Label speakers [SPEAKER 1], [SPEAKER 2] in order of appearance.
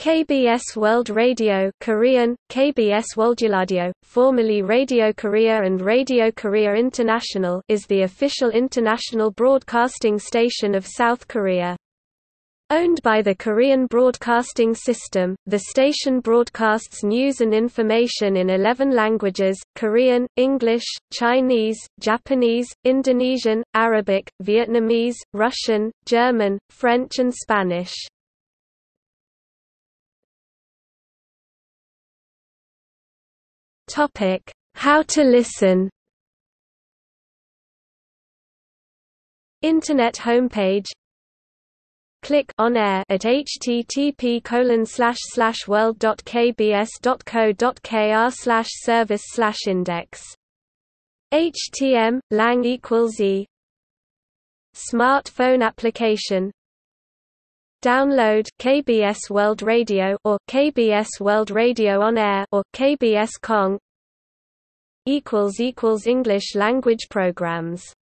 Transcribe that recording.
[SPEAKER 1] KBS World Radio Korean, KBS Worlduradio, formerly Radio Korea and Radio Korea International is the official international broadcasting station of South Korea. Owned by the Korean Broadcasting System, the station broadcasts news and information in 11 languages, Korean, English, Chinese, Japanese, Indonesian, Arabic, Vietnamese, Russian, German, French and Spanish. Topic: How to listen. Internet homepage. Click on air at http colon slash slash world.kbs.co.kr slash service slash index. HTM lang equals E. Smartphone application Download KBS World Radio or KBS World Radio on Air or KBS Kong equals equals English language programs